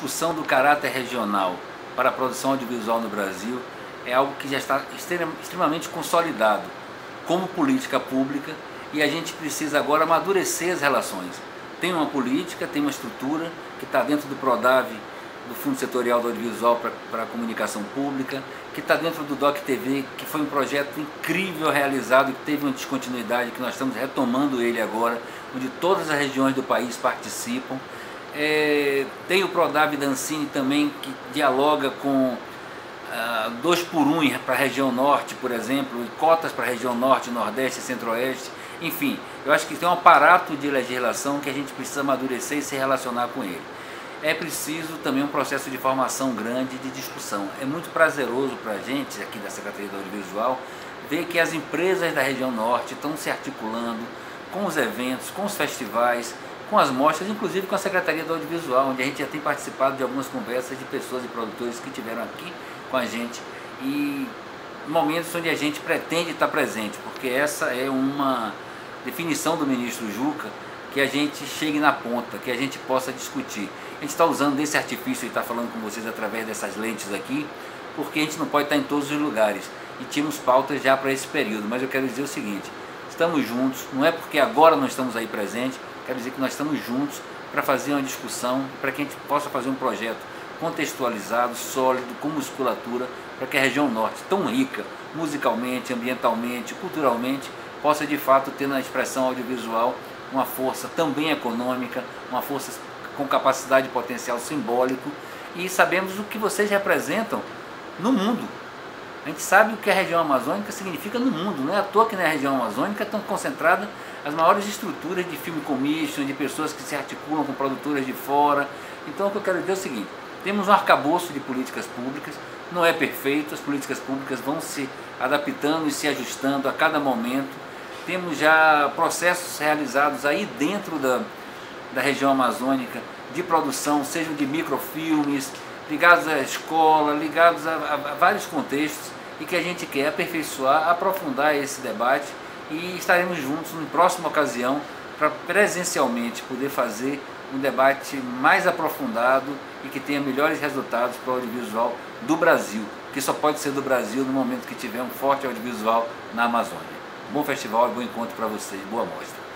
discussão do caráter regional para a produção audiovisual no Brasil é algo que já está extremamente consolidado como política pública e a gente precisa agora amadurecer as relações. Tem uma política, tem uma estrutura que está dentro do PRODAV, do Fundo Setorial do Audiovisual para a Comunicação Pública, que está dentro do DOC TV, que foi um projeto incrível realizado, que teve uma descontinuidade, que nós estamos retomando ele agora, onde todas as regiões do país participam. É, tem o Prodav Dancini também, que dialoga com ah, dois por um para a região norte, por exemplo, e cotas para a região norte, nordeste e centro-oeste. Enfim, eu acho que tem um aparato de legislação que a gente precisa amadurecer e se relacionar com ele. É preciso também um processo de formação grande de discussão. É muito prazeroso para a gente, aqui da Secretaria do Audiovisual, ver que as empresas da região norte estão se articulando com os eventos, com os festivais, com as mostras, inclusive com a Secretaria do Audiovisual, onde a gente já tem participado de algumas conversas de pessoas e produtores que tiveram aqui com a gente e momentos onde a gente pretende estar presente, porque essa é uma definição do ministro Juca que a gente chegue na ponta, que a gente possa discutir. A gente está usando esse artifício e está falando com vocês através dessas lentes aqui, porque a gente não pode estar em todos os lugares e tínhamos pautas já para esse período, mas eu quero dizer o seguinte, estamos juntos, não é porque agora não estamos aí presentes, Quero dizer que nós estamos juntos para fazer uma discussão, para que a gente possa fazer um projeto contextualizado, sólido, com musculatura, para que a região norte, tão rica musicalmente, ambientalmente, culturalmente, possa de fato ter na expressão audiovisual uma força também econômica, uma força com capacidade e potencial simbólico e sabemos o que vocês representam no mundo. A gente sabe o que a região amazônica significa no mundo, não é à toa que na região amazônica estão concentradas as maiores estruturas de film commission, de pessoas que se articulam com produtoras de fora. Então o que eu quero dizer é o seguinte, temos um arcabouço de políticas públicas, não é perfeito, as políticas públicas vão se adaptando e se ajustando a cada momento. Temos já processos realizados aí dentro da, da região amazônica de produção, sejam de microfilmes, ligados à escola, ligados a, a, a vários contextos e que a gente quer aperfeiçoar, aprofundar esse debate e estaremos juntos em próxima ocasião para presencialmente poder fazer um debate mais aprofundado e que tenha melhores resultados para o audiovisual do Brasil, que só pode ser do Brasil no momento que tiver um forte audiovisual na Amazônia. Bom festival e bom encontro para vocês. Boa mostra.